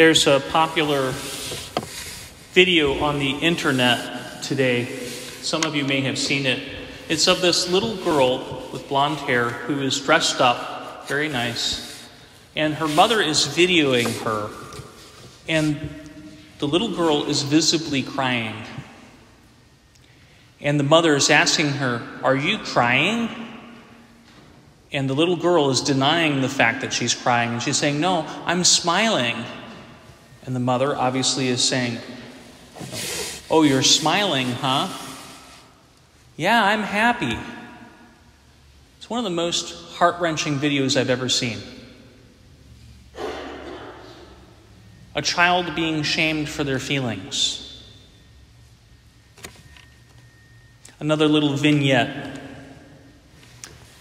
There's a popular video on the internet today. Some of you may have seen it. It's of this little girl with blonde hair who is dressed up, very nice, and her mother is videoing her, and the little girl is visibly crying. And the mother is asking her, Are you crying? And the little girl is denying the fact that she's crying. And she's saying, No, I'm smiling. And the mother obviously is saying, Oh, you're smiling, huh? Yeah, I'm happy. It's one of the most heart wrenching videos I've ever seen. A child being shamed for their feelings. Another little vignette.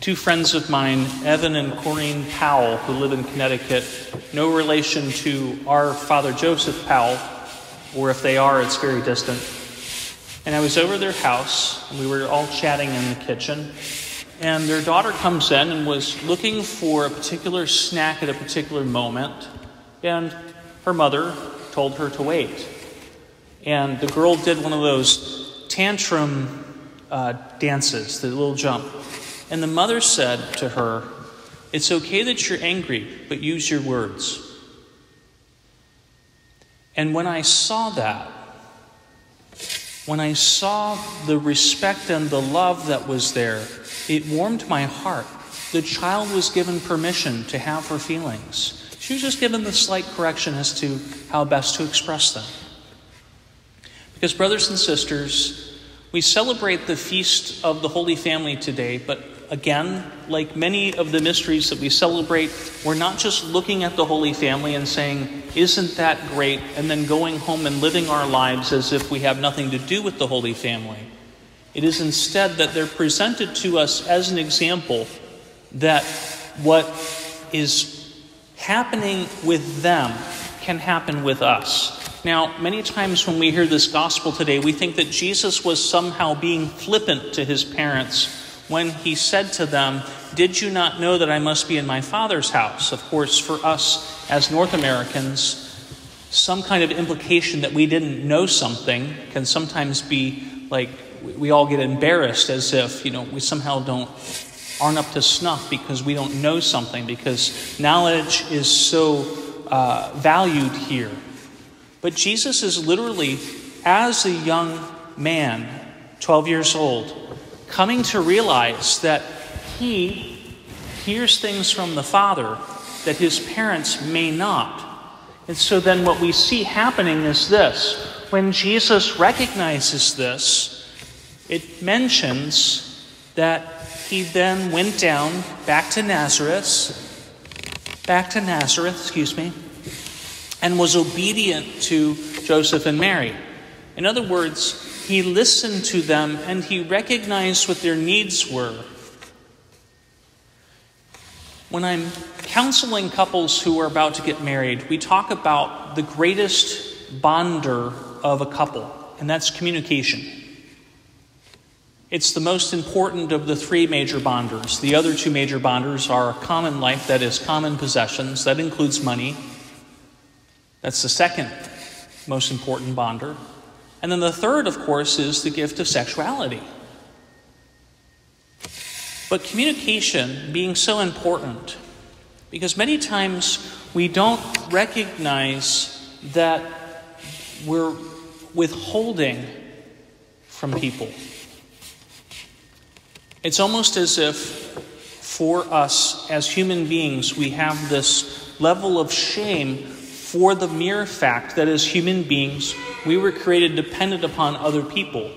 Two friends of mine, Evan and Corrine Powell, who live in Connecticut, no relation to our father Joseph Powell, or if they are, it's very distant. And I was over their house, and we were all chatting in the kitchen. And their daughter comes in and was looking for a particular snack at a particular moment. And her mother told her to wait. And the girl did one of those tantrum uh, dances, the little jump. And the mother said to her, It's okay that you're angry, but use your words. And when I saw that, when I saw the respect and the love that was there, it warmed my heart. The child was given permission to have her feelings. She was just given the slight correction as to how best to express them. Because, brothers and sisters, we celebrate the feast of the Holy Family today, but again, like many of the mysteries that we celebrate, we're not just looking at the Holy Family and saying, Isn't that great? and then going home and living our lives as if we have nothing to do with the Holy Family. It is instead that they're presented to us as an example that what is happening with them can happen with us. Now, many times when we hear this gospel today, we think that Jesus was somehow being flippant to his parents when he said to them, Did you not know that I must be in my Father's house? Of course, for us as North Americans, some kind of implication that we didn't know something can sometimes be like we all get embarrassed as if, you know, we somehow don't aren't up to snuff because we don't know something, because knowledge is so uh, valued here. But Jesus is literally, as a young man, 12 years old, coming to realize that he hears things from the Father that his parents may not. And so then what we see happening is this when Jesus recognizes this, it mentions that he then went down back to Nazareth, back to Nazareth, excuse me, and was obedient to Joseph and Mary. In other words, he listened to them and he recognized what their needs were. When I'm counseling couples who are about to get married, we talk about the greatest bonder of a couple, and that's communication. It's the most important of the three major bonders. The other two major bonders are common life, that is, common possessions, that includes money, that's the second most important bonder. And then the third, of course, is the gift of sexuality. But communication being so important, because many times we don't recognize that we're withholding from people. It's almost as if for us as human beings, we have this level of shame for the mere fact that as human beings, we were created dependent upon other people.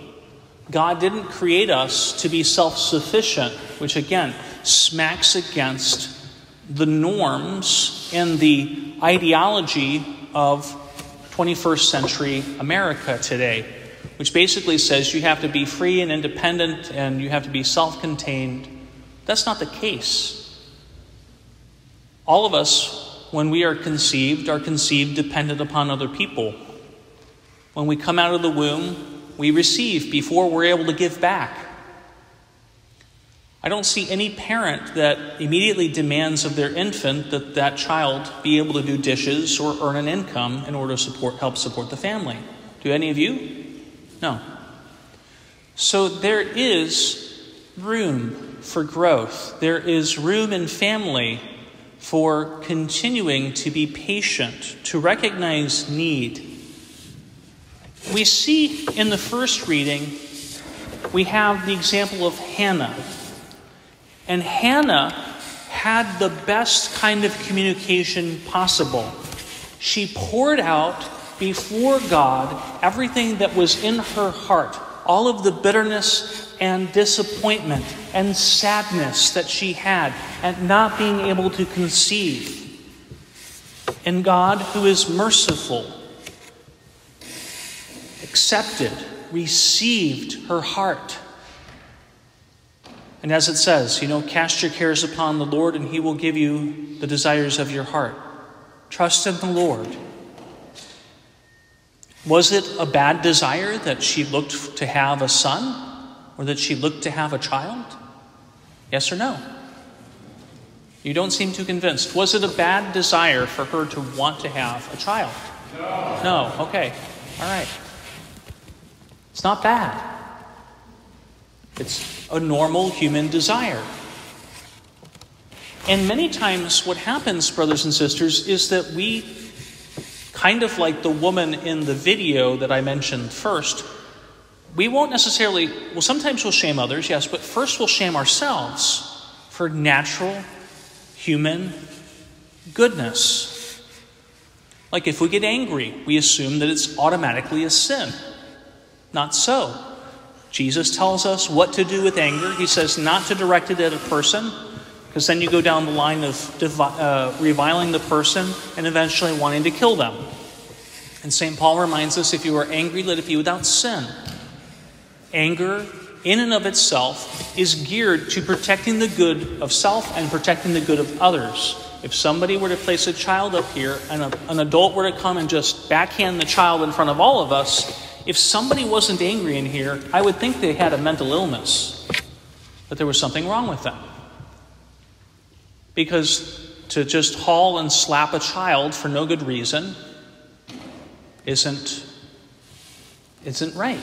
God didn't create us to be self sufficient, which again smacks against the norms and the ideology of 21st century America today, which basically says you have to be free and independent and you have to be self contained. That's not the case. All of us when we are conceived, are conceived dependent upon other people. When we come out of the womb, we receive before we're able to give back. I don't see any parent that immediately demands of their infant that that child be able to do dishes or earn an income in order to support, help support the family. Do any of you? No. So there is room for growth. There is room in family for continuing to be patient, to recognize need. We see in the first reading, we have the example of Hannah. And Hannah had the best kind of communication possible. She poured out before God everything that was in her heart, all of the bitterness and disappointment and sadness that she had at not being able to conceive. And God, who is merciful, accepted, received her heart and as it says, you know, cast your cares upon the Lord and he will give you the desires of your heart. Trust in the Lord. Was it a bad desire that she looked to have a son or that she looked to have a child? Yes or no? You don't seem too convinced. Was it a bad desire for her to want to have a child? No. No. Okay. All right. It's not bad. It's a normal human desire. And many times, what happens, brothers and sisters, is that we, kind of like the woman in the video that I mentioned first, we won't necessarily, well, sometimes we'll shame others, yes, but first we'll shame ourselves for natural human goodness. Like if we get angry, we assume that it's automatically a sin. Not so. Jesus tells us what to do with anger. He says not to direct it at a person, because then you go down the line of uh, reviling the person and eventually wanting to kill them. And St. Paul reminds us if you are angry, let it be without sin. Anger, in and of itself, is geared to protecting the good of self and protecting the good of others. If somebody were to place a child up here and a, an adult were to come and just backhand the child in front of all of us, if somebody wasn't angry in here, I would think they had a mental illness, that there was something wrong with them. Because to just haul and slap a child for no good reason isn't, isn't right.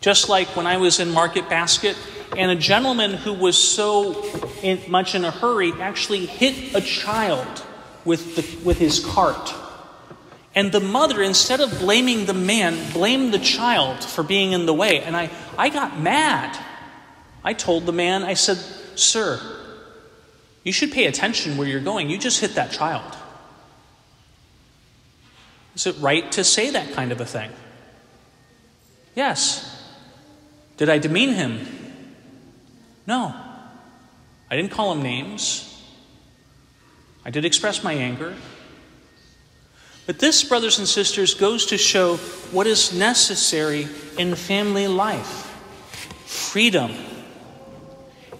Just like when I was in Market Basket and a gentleman who was so in, much in a hurry actually hit a child with, the, with his cart. And the mother, instead of blaming the man, blamed the child for being in the way. And I, I got mad. I told the man, I said, Sir, you should pay attention where you're going. You just hit that child. Is it right to say that kind of a thing? Yes. Did I demean him? No. I didn't call him names. I did express my anger. But this, brothers and sisters, goes to show what is necessary in family life freedom.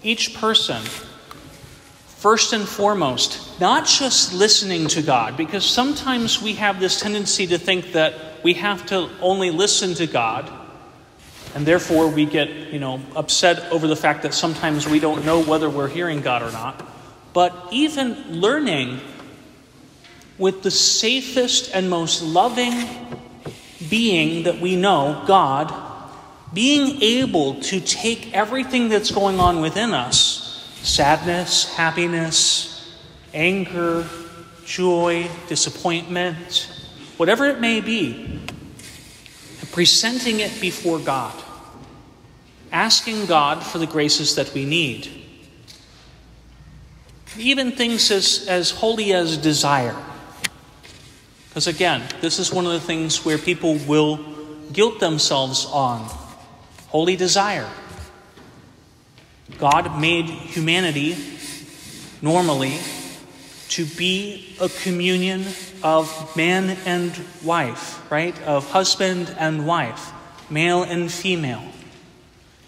Each person, first and foremost, not just listening to God, because sometimes we have this tendency to think that we have to only listen to God, and therefore we get, you know, upset over the fact that sometimes we don't know whether we're hearing God or not. But even learning with the safest and most loving being that we know, God, being able to take everything that's going on within us sadness, happiness, anger, joy, disappointment, whatever it may be, and presenting it before God, asking God for the graces that we need. Even things as, as holy as desire because again, this is one of the things where people will guilt themselves on holy desire. God made humanity normally to be a communion of man and wife, right? Of husband and wife, male and female.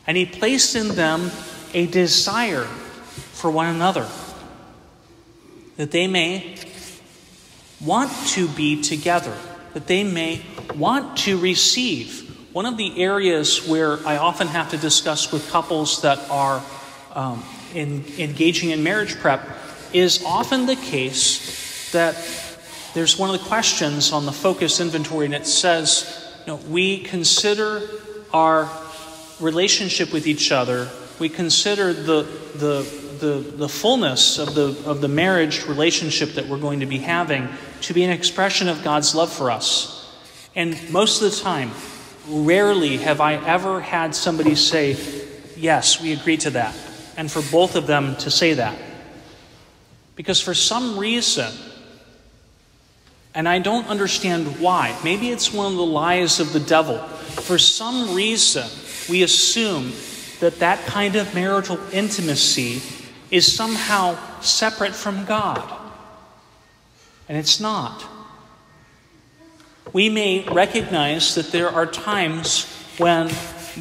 And He placed in them a desire for one another, that they may want to be together, that they may want to receive. One of the areas where I often have to discuss with couples that are um, in engaging in marriage prep is often the case that there's one of the questions on the FOCCUS inventory, and it says, you know, we consider our relationship with each other, we consider the, the, the, the fullness of the, of the marriage relationship that we're going to be having to be an expression of God's love for us. And most of the time, rarely have I ever had somebody say, Yes, we agree to that. And for both of them to say that. Because for some reason, and I don't understand why, maybe it's one of the lies of the devil. For some reason, we assume that that kind of marital intimacy is somehow separate from God. And it's not. We may recognize that there are times when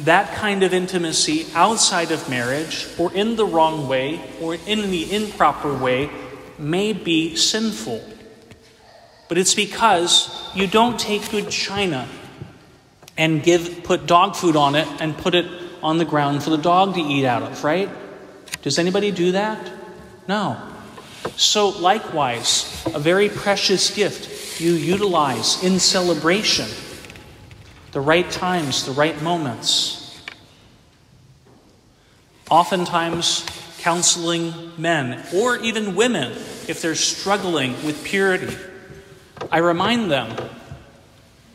that kind of intimacy outside of marriage, or in the wrong way, or in the improper way, may be sinful. But it's because you don't take good china and give put dog food on it and put it on the ground for the dog to eat out of, right? Does anybody do that? No. So likewise, a very precious gift you utilize in celebration, the right times, the right moments. Oftentimes, counseling men or even women if they're struggling with purity. I remind them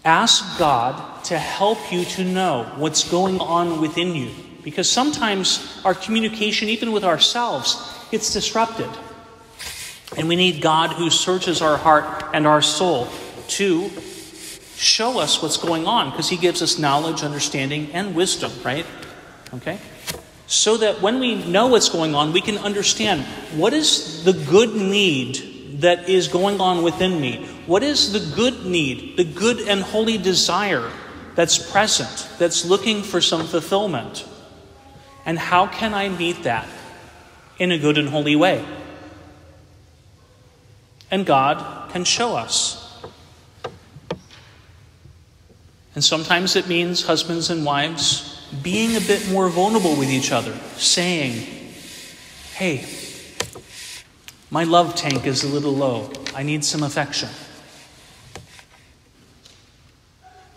ask God to help you to know what's going on within you. Because sometimes our communication, even with ourselves, gets disrupted. And we need God who searches our heart and our soul to show us what's going on because He gives us knowledge, understanding, and wisdom, right? Okay? So that when we know what's going on, we can understand what is the good need that is going on within me? What is the good need, the good and holy desire that's present, that's looking for some fulfillment? And how can I meet that in a good and holy way? And God can show us. And sometimes it means husbands and wives being a bit more vulnerable with each other, saying, Hey, my love tank is a little low. I need some affection.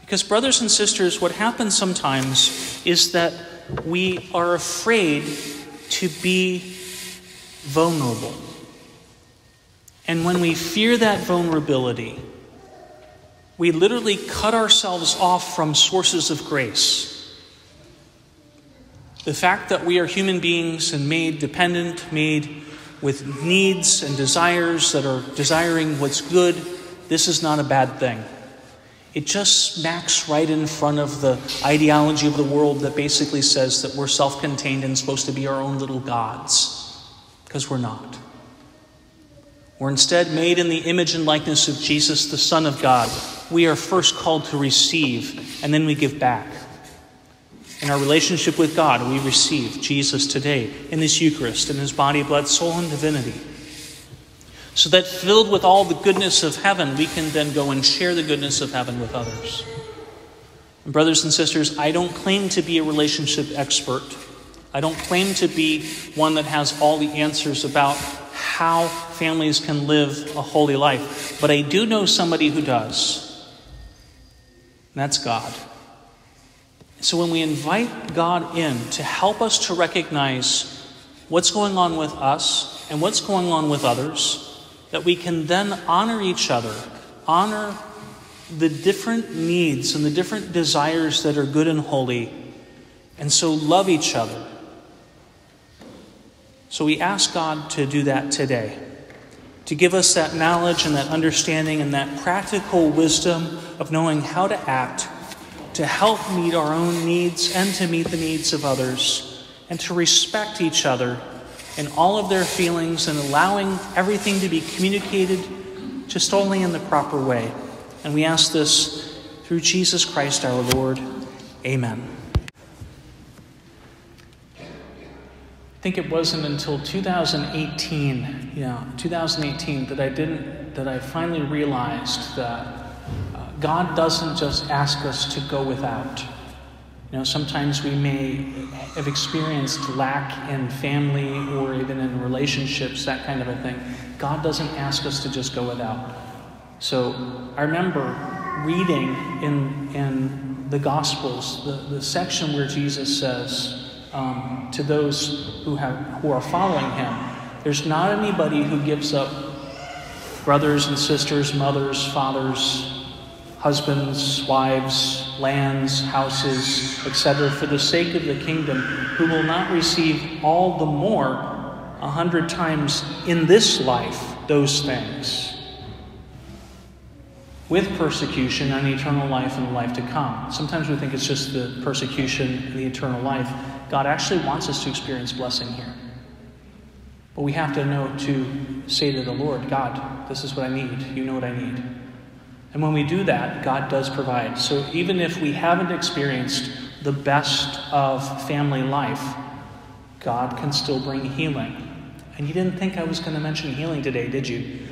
Because, brothers and sisters, what happens sometimes is that we are afraid to be vulnerable. And when we fear that vulnerability, we literally cut ourselves off from sources of grace. The fact that we are human beings and made dependent, made with needs and desires that are desiring what's good, this is not a bad thing. It just smacks right in front of the ideology of the world that basically says that we're self contained and supposed to be our own little gods, because we're not. We're instead made in the image and likeness of Jesus, the Son of God. We are first called to receive, and then we give back. In our relationship with God, we receive Jesus today in this Eucharist, in his body, blood, soul, and divinity so that filled with all the goodness of heaven, we can then go and share the goodness of heaven with others. And brothers and sisters, I don't claim to be a relationship expert. I don't claim to be one that has all the answers about how families can live a holy life, but I do know somebody who does. And that's God. So when we invite God in to help us to recognize what's going on with us and what's going on with others, that we can then honor each other, honor the different needs and the different desires that are good and holy, and so love each other. So we ask God to do that today, to give us that knowledge and that understanding and that practical wisdom of knowing how to act, to help meet our own needs and to meet the needs of others, and to respect each other and all of their feelings and allowing everything to be communicated just only in the proper way. And we ask this through Jesus Christ our Lord. Amen. Think it wasn't until 2018, yeah, 2018, that I didn't, that I finally realized that uh, God doesn't just ask us to go without. You know, sometimes we may have experienced lack in family or even in relationships, that kind of a thing. God doesn't ask us to just go without. So I remember reading in, in the Gospels the, the section where Jesus says um, to those who, have, who are following him, there's not anybody who gives up brothers and sisters, mothers, fathers, husbands, wives, lands, houses, etc., for the sake of the kingdom, who will not receive all the more a hundred times in this life those things, with persecution and eternal life and the life to come. Sometimes we think it's just the persecution and the eternal life. God actually wants us to experience blessing here. But we have to know to say to the Lord, God, this is what I need. You know what I need. And when we do that, God does provide. So even if we haven't experienced the best of family life, God can still bring healing. And you didn't think I was going to mention healing today, did you?